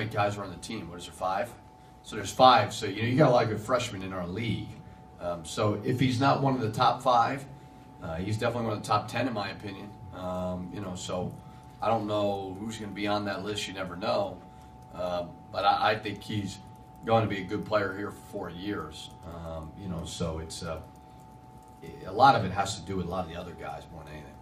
many guys are on the team? What is there, five? So there's five. So you know you got a lot of good freshmen in our league. Um, so if he's not one of the top five, uh, he's definitely one of the top ten in my opinion. Um, you know, so I don't know who's going to be on that list. You never know. Um, but I, I think he's going to be a good player here for four years. Um, you know, so it's uh, a lot of it has to do with a lot of the other guys more than anything.